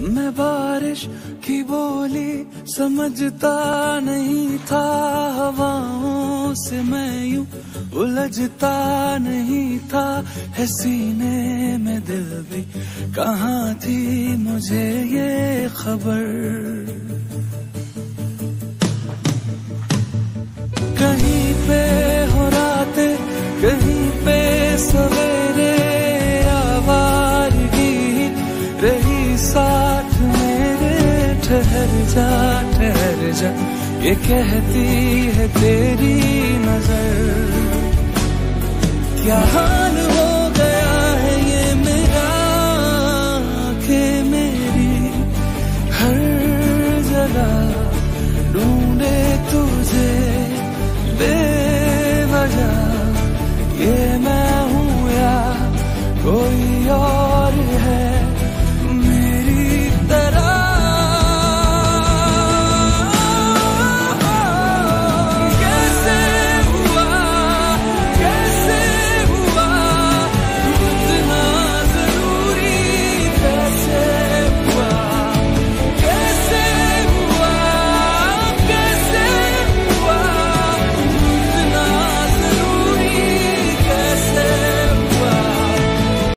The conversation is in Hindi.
मैं बारिश की बोली समझता नहीं था, हवाओं से मैं यूँ उलझता नहीं था। है सीने में दिल भी, कहाँ थी मुझे ये खबर? कहीं पे हो राते, कहीं पे सवेरे आवारगी रही मेरे ठहर जा ठहर जा, ये कहती है तेरी नज़र। क्या हाल हो गया है ये मेरा के मेरी? हर जगह ढूंढे तुझे बेवजह। ये मैं हूँ या कोई और है?